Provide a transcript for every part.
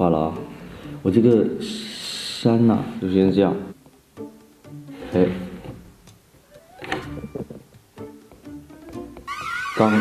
画了啊，我这个山呐、就先这样，哎，刚。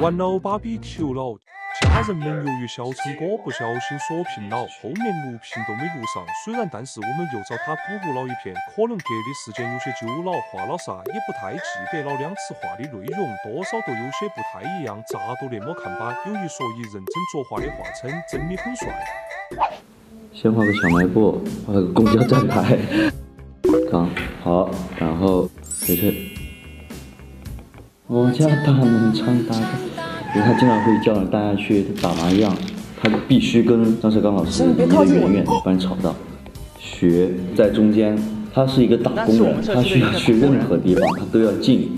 完了芭比 Q 了，家人们由于小春哥不小心锁屏了，后面录屏都没录上。虽然但是我们又找他补录了一片，可能隔的时间有些久了，画了啥也不太记得了。两次画的内容多少都有些不太一样，咋都那么看吧。有一说一，认真作画的华琛真的很帅。先画个小卖部，画个公交站牌，刚好，然后锤锤，我家大门常打开，因为他经常会叫大家去打麻将，他必须跟张绍刚老师离得远远的，不然吵到。学在中间，他是一个打工人，他需要去任何地方，他都要进。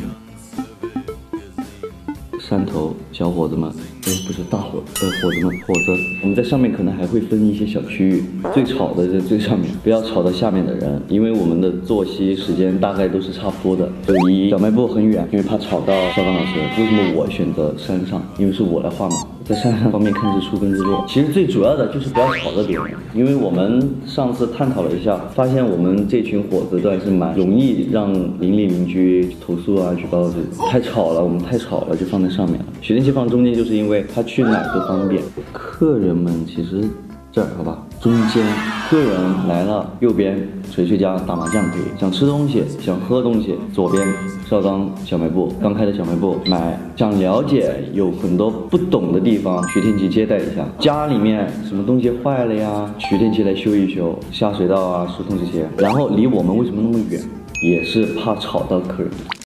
山头小伙子们，哎，不是大伙，呃，伙子们，伙子，我们在上面可能还会分一些小区域，最吵的在最上面，不要吵到下面的人，因为我们的作息时间大概都是差不多的，就离小卖部很远，因为怕吵到邵刚老师。为什么我选择山上？因为是我来画嘛，在山上方面看日出跟日落。其实最主要的就是不要吵到别人，因为我们上次探讨了一下，发现我们这群伙子都还是蛮容易让邻里邻居投诉啊、举报这太吵了，我们太吵了，就放在上面了。雪天气放中间，就是因为他去哪都方便。客人们其实这儿好吧，中间客人来了，右边锤锤家打麻将可以，想吃东西、想喝东西，左边邵刚小卖部刚开的小卖部买，想了解有很多不懂的地方，徐天琪接待一下。家里面什么东西坏了呀，徐天琪来修一修，下水道啊、疏通这些。然后离我们为什么那么远，也是怕吵到客人。